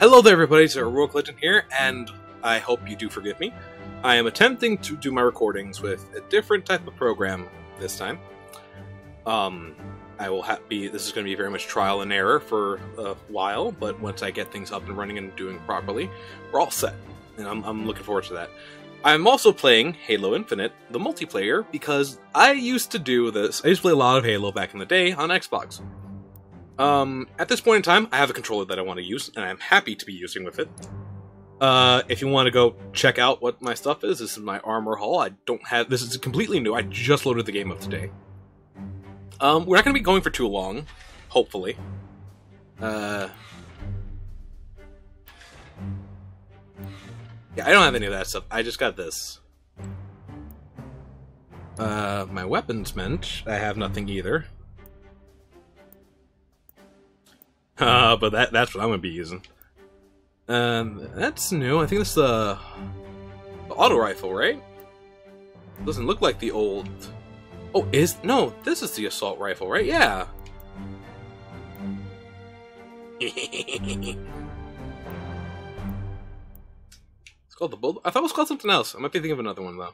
Hello there, everybody. It's Heroic Legend here, and I hope you do forgive me. I am attempting to do my recordings with a different type of program this time. Um, I will be. This is going to be very much trial and error for a while, but once I get things up and running and doing properly, we're all set, and I'm, I'm looking forward to that. I'm also playing Halo Infinite, the multiplayer, because I used to do this. I used to play a lot of Halo back in the day on Xbox. Um, at this point in time, I have a controller that I want to use, and I'm happy to be using with it. Uh, if you want to go check out what my stuff is, this is my armor hall. I don't have this is completely new. I just loaded the game up today. Um, we're not going to be going for too long, hopefully. Uh, yeah, I don't have any of that stuff. I just got this. Uh, my weapons meant I have nothing either. Uh, but that that's what I'm gonna be using. Um, that's new. I think this is the, the auto rifle, right? Doesn't look like the old. Oh, is no? This is the assault rifle, right? Yeah. it's called the bull. I thought it was called something else. I might be thinking of another one though.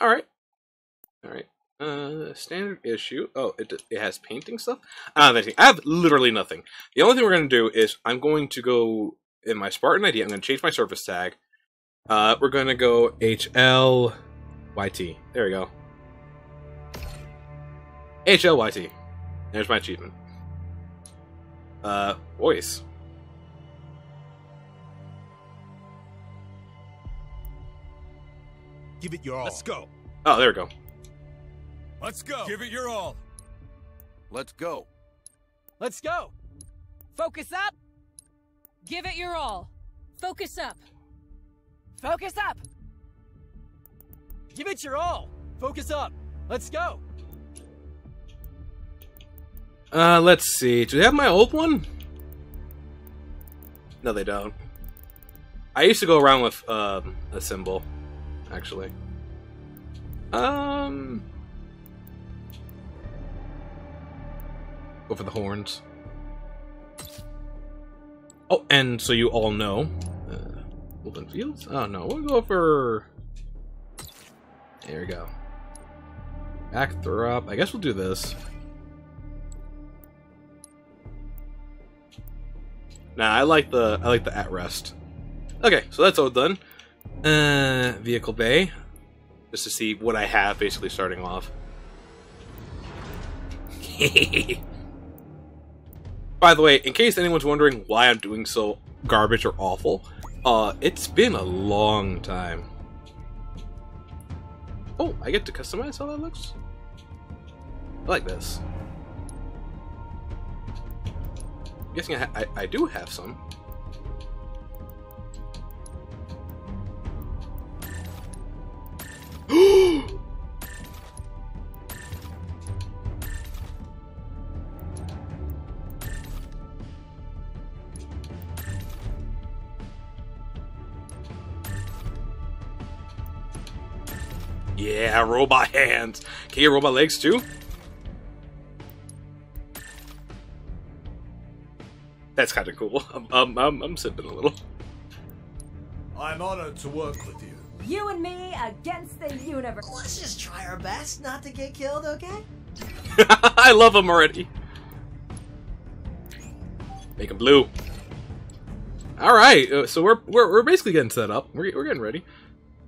All right. All right. Uh, standard issue. Oh, it it has painting stuff. I don't have anything. I have literally nothing. The only thing we're gonna do is I'm going to go in my Spartan ID. I'm gonna change my service tag. Uh, we're gonna go HL YT. There we go. HL YT. There's my achievement. Uh, voice. Give it your all. Let's go. Oh, there we go. Let's go. Give it your all. Let's go. Let's go. Focus up. Give it your all. Focus up. Focus up. Give it your all. Focus up. Let's go. Uh, let's see. Do they have my old one? No, they don't. I used to go around with um, a symbol, actually. Um, go for the horns. Oh, and so you all know, uh, Fields. Oh no, we'll go for. There we go. Back throw up. I guess we'll do this. Nah, I like the I like the at rest. Okay, so that's all done. Uh, vehicle bay, just to see what I have basically starting off. By the way, in case anyone's wondering why I'm doing so garbage or awful, uh, it's been a long time. Oh, I get to customize how that looks? I like this. I'm guessing I, I, I do have some. Yeah, robot hands. Can you get robot legs too? That's kind of cool. I'm, I'm, I'm, I'm sipping a little. I'm honored to work with you. You and me against the universe. Let's just try our best not to get killed, okay? I love him already. Make him blue. All right, uh, so we're, we're we're basically getting set up. We're we're getting ready.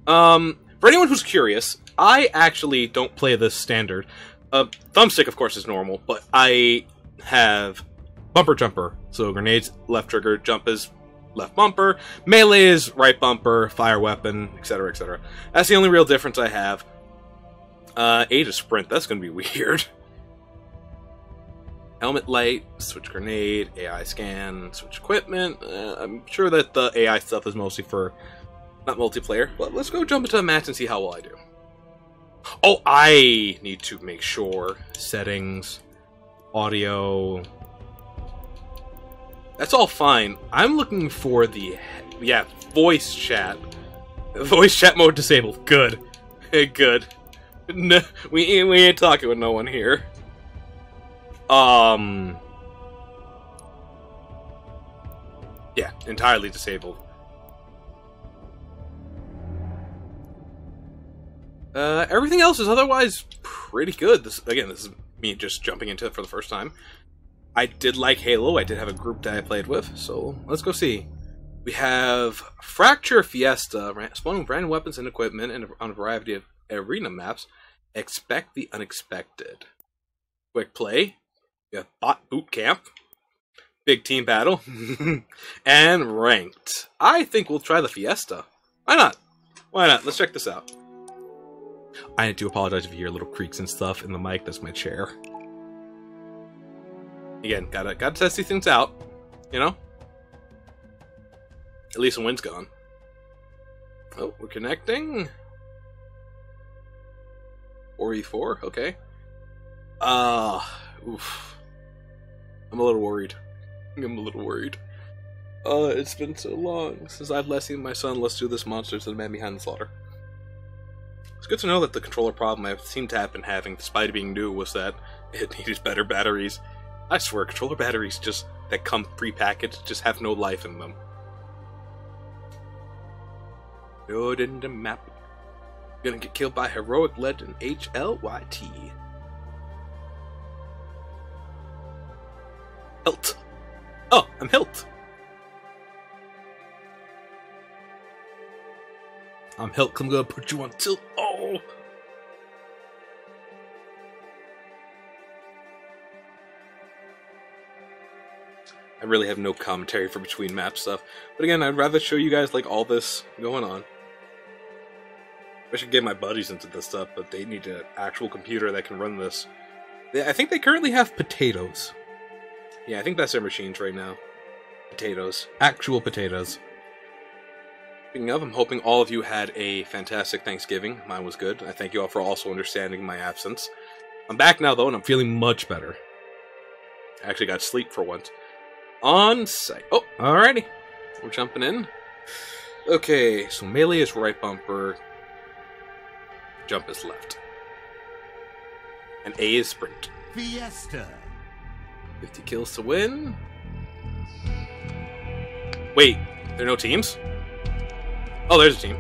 Um, for anyone who's curious, I actually don't play this standard. Uh, thumbstick, of course, is normal, but I have bumper jumper. So grenades left trigger, jump is left bumper, melee is right bumper, fire weapon, etc., etc. That's the only real difference I have. Uh, age of sprint. That's gonna be weird. Helmet light, switch grenade, AI scan, switch equipment. Uh, I'm sure that the AI stuff is mostly for not multiplayer. But let's go jump into a match and see how well I do. Oh, I need to make sure settings, audio. That's all fine. I'm looking for the yeah voice chat. Voice chat mode disabled. Good, good. No, we we ain't talking with no one here. Um. Yeah, entirely disabled. Uh, everything else is otherwise pretty good. This again, this is me just jumping into it for the first time. I did like Halo. I did have a group that I played with, so let's go see. We have Fracture Fiesta, spawning random weapons and equipment and on a variety of arena maps. Expect the unexpected. Quick play. We have Bot Boot Camp. Big team battle. and ranked. I think we'll try the Fiesta. Why not? Why not? Let's check this out. I do apologize if you hear little creaks and stuff in the mic. That's my chair. Again, gotta gotta test these things out. You know? At least the wind's gone. Oh, we're connecting. Or E4, okay. Uh, oof. I'm a little worried. I'm a little worried. Uh, it's been so long since I've last seen my son. Let's do this monsters the man behind the slaughter. It's good to know that the controller problem I seem to have been having, despite being new, was that it needed better batteries. I swear, controller batteries just that come pre-packaged just have no life in them. Load in the map. Gonna get killed by heroic legend HLYT. Hilt. Oh, I'm Hilt. I'm Hilt. I'm gonna put you on tilt. Oh. I really have no commentary for between map stuff. But again, I'd rather show you guys like all this going on. I should get my buddies into this stuff, but they need an actual computer that can run this. I think they currently have potatoes. Yeah, I think that's their machines right now. Potatoes. Actual potatoes. Speaking of, I'm hoping all of you had a fantastic Thanksgiving. Mine was good. I thank you all for also understanding my absence. I'm back now, though, and I'm feeling much better. I actually got sleep for once. On site. Oh, alrighty. We're jumping in. Okay, so melee is right bumper. Jump is left. And A is sprint. Fiesta. 50 kills to win. Wait, there are no teams? Oh, there's a team.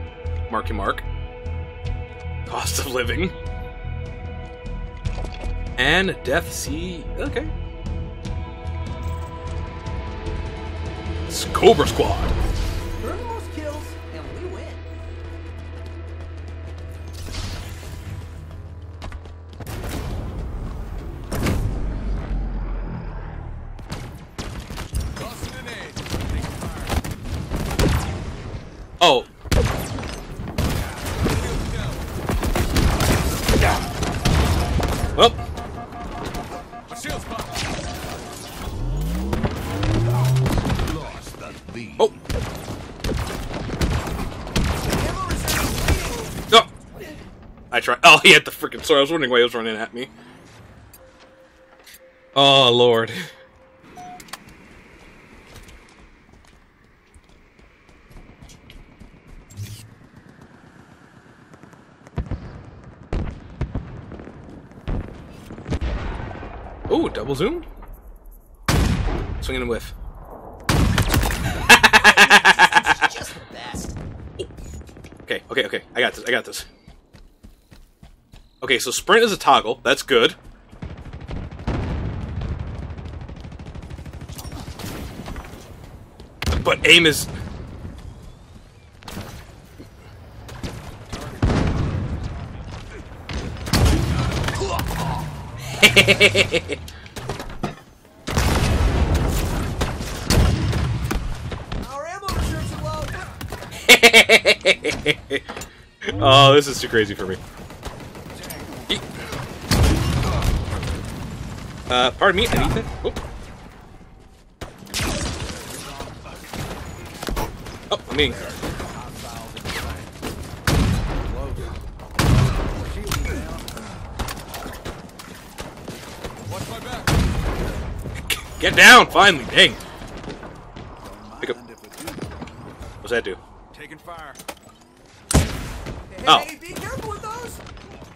Marky Mark. Cost of living. And Death Sea. Okay. Cobra Squad. I tried. Oh, he had the freaking sword. I was wondering why he was running at me. Oh, Lord. Ooh, double zoom? Swinging a whiff. Just the best. Okay, okay, okay. I got this. I got this. Okay, so sprint is a toggle. That's good. But aim is. Oh, this is too crazy for me. Uh, pardon me, I need that. Oh. Oh, I'm being. Watch my back. Get down, finally, dang. Pick up. What's that do? Taking fire. Oh. Hey, be careful with those.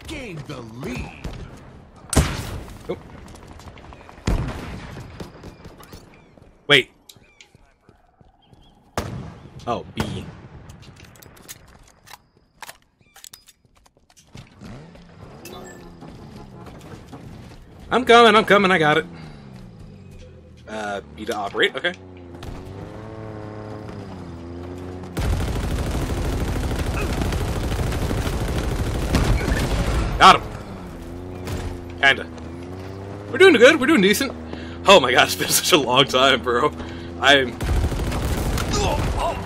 Gained the lead. Oh. Wait. Oh, B. I'm coming, I'm coming, I got it. Uh, B to operate, okay. Got him. Kinda. We're doing good, we're doing decent. Oh my god, it's been such a long time, bro. I'm... Oh!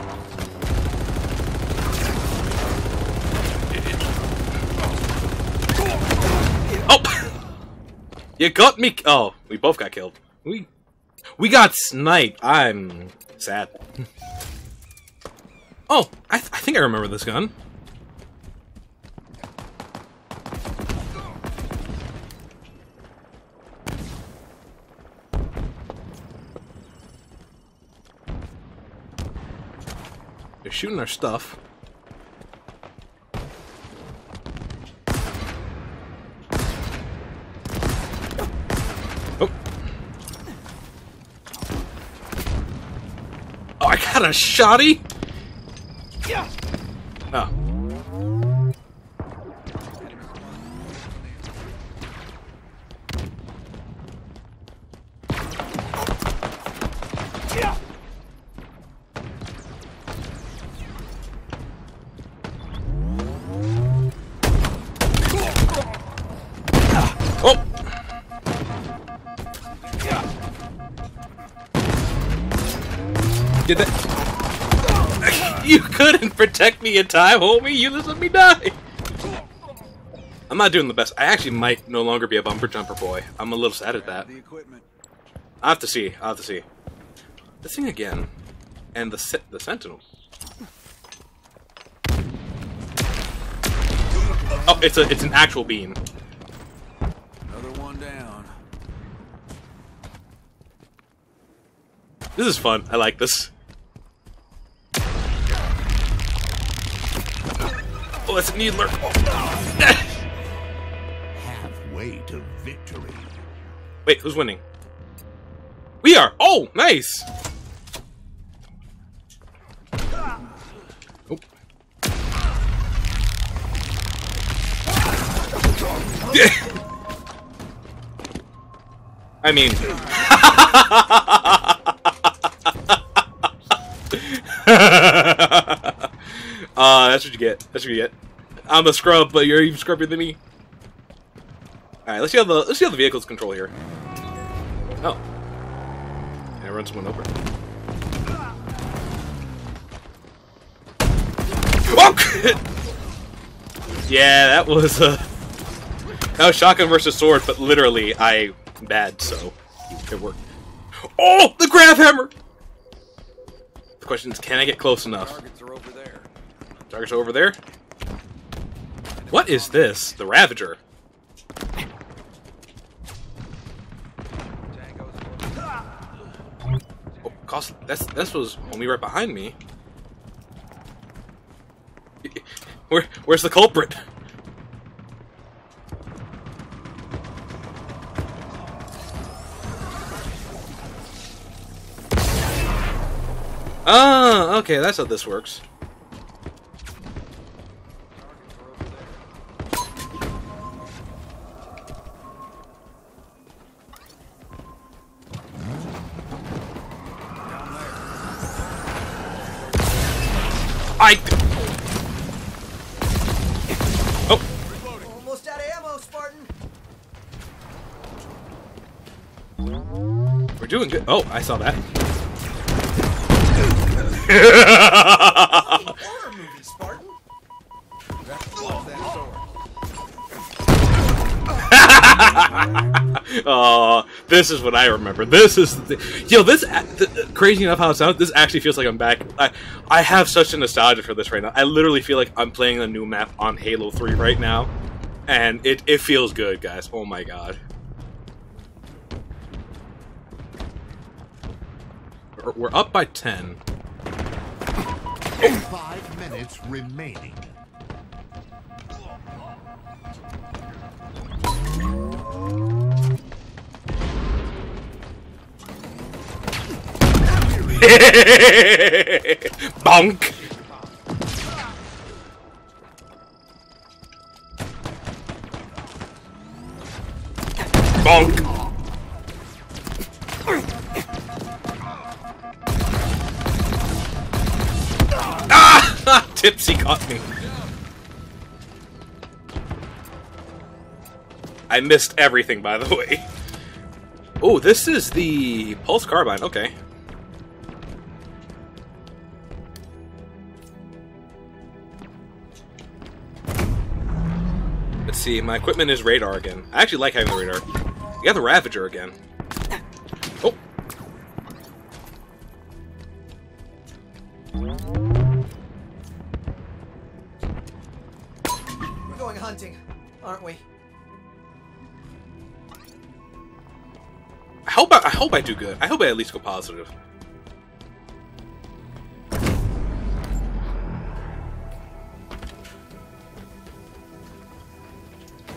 You got me. Oh, we both got killed. We we got sniped. I'm sad. oh, I, th I think I remember this gun. They're shooting our stuff. Got a shotty? Oh. You couldn't protect me in time, homie. You just let me die. I'm not doing the best. I actually might no longer be a bumper jumper boy. I'm a little sad at that. I have to see. I have to see. The thing again, and the se- the sentinel. Oh, it's a it's an actual beam. Another one down. This is fun. I like this. Oh, that's a needler. Halfway to victory. Wait, who's winning? We are. Oh, nice. Oh. I mean. uh, that's what you get. That's what you get. I'm a scrub, but you're even scrubbier than me. All right, let's see how the let's see how the vehicles control here. Oh, I run someone over. Oh! yeah, that was uh, that was shotgun versus sword, but literally I bad, so it worked. Oh, the grav hammer. The question is, can I get close enough? Targets are over there. Target's over there. What is this? The Ravager. Oh, cost. That's this was only right behind me. Where where's the culprit? Ah, okay, that's how this works. We're doing good. Oh, I saw that. Oh, this is what I remember. This is the, yo. This uh, the, uh, crazy enough how it sounds. This actually feels like I'm back. I I have such a nostalgia for this right now. I literally feel like I'm playing a new map on Halo Three right now, and it it feels good, guys. Oh my god. We're- up by ten. Five minutes remaining. Bonk. Tipsy caught me. I missed everything, by the way. Oh, this is the Pulse Carbine. Okay. Let's see. My equipment is radar again. I actually like having the radar. You got the Ravager again. Oh. Hunting, aren't we? I hope I, I hope I do good. I hope I at least go positive.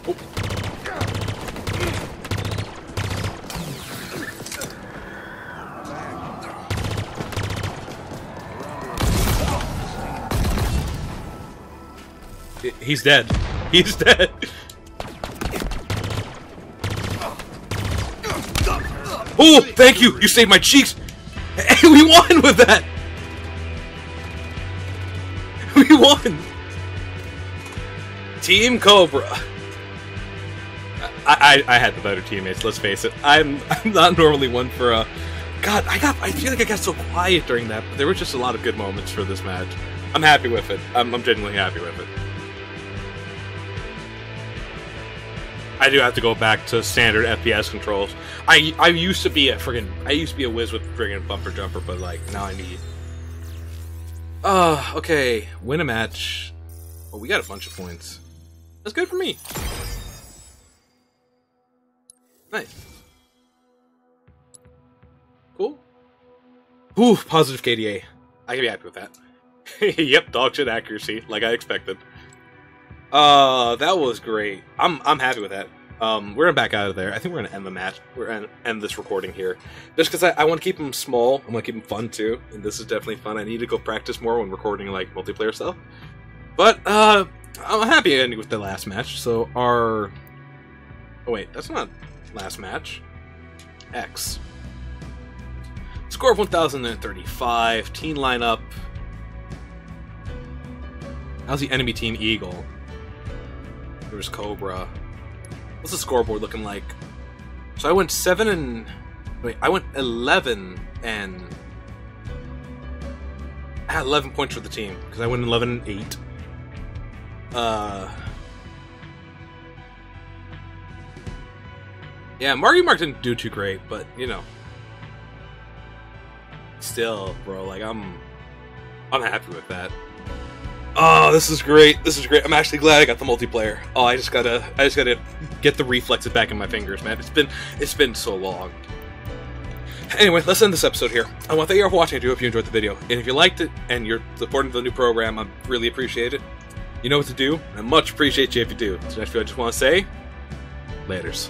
Oh. He's dead. He's dead. Oh, thank you! You saved my cheeks! Hey, we won with that! We won! Team Cobra. I, I, I had the better teammates, let's face it. I'm I'm not normally one for a. God, I got I feel like I got so quiet during that, but there were just a lot of good moments for this match. I'm happy with it. I'm, I'm genuinely happy with it. I do have to go back to standard FPS controls. I I used to be a friggin' I used to be a whiz with friggin' bumper jumper, but like now I need. Uh, okay, win a match. Oh, we got a bunch of points. That's good for me. Nice. Cool. Ooh, positive KDA. I can be happy with that. yep, dog shit accuracy, like I expected. Uh, that was great. I'm I'm happy with that. Um, we're gonna back out of there. I think we're gonna end the match. We're gonna end this recording here, just because I, I want to keep them small. I want to keep them fun too, and this is definitely fun. I need to go practice more when recording like multiplayer stuff. But uh, I'm happy ending with the last match. So our oh wait, that's not last match. X score of 1035. Team lineup. How's the enemy team Eagle? There's Cobra. What's the scoreboard looking like? So I went seven and wait, I went eleven and I had eleven points for the team because I went eleven and eight. Uh, yeah, Marky Mark didn't do too great, but you know, still, bro, like I'm, I'm happy with that. Oh, this is great. This is great. I'm actually glad I got the multiplayer. Oh, I just gotta I just gotta get the reflexes back in my fingers, man. It's been it's been so long. Anyway, let's end this episode here. I want to thank you for watching. I do hope you enjoyed the video. And if you liked it and you're supporting the new program, I really appreciate it. You know what to do. I much appreciate you if you do. So I just want to say, laters.